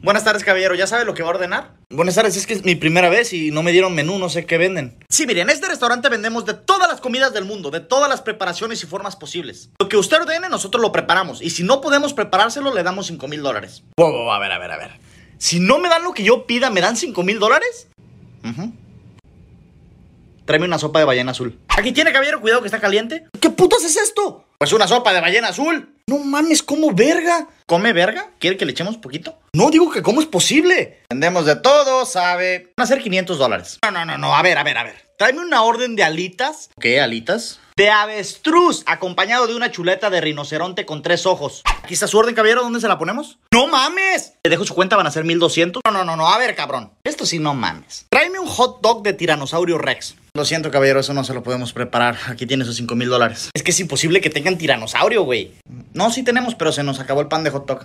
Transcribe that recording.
Buenas tardes, caballero. ¿Ya sabe lo que va a ordenar? Buenas tardes, es que es mi primera vez y no me dieron menú, no sé qué venden. Sí, mire, en este restaurante vendemos de todas las comidas del mundo, de todas las preparaciones y formas posibles. Lo que usted ordene, nosotros lo preparamos. Y si no podemos preparárselo, le damos 5 mil dólares. A ver, a ver, a ver. Si no me dan lo que yo pida, ¿me dan 5 mil dólares? Ujú. Tráeme una sopa de ballena azul. Aquí tiene, caballero, cuidado que está caliente. ¿Qué putas es esto? Pues una sopa de ballena azul. No mames, ¿cómo verga? ¿Come verga? ¿Quiere que le echemos poquito? No, digo que cómo es posible. Vendemos de todo, sabe. Van a ser 500 dólares. No, no, no, no. A ver, a ver, a ver. Tráeme una orden de alitas. ¿Qué alitas? De avestruz, acompañado de una chuleta de rinoceronte con tres ojos. Aquí está su orden, caballero. ¿Dónde se la ponemos? ¡No mames! Le dejo su cuenta, van a ser 1200. No, no, no, no. A ver, cabrón. Esto sí, no mames. Hot dog de tiranosaurio rex. Lo siento, caballero, eso no se lo podemos preparar. Aquí tiene sus 5 mil dólares. Es que es imposible que tengan tiranosaurio, güey. No, sí tenemos, pero se nos acabó el pan de hot dog.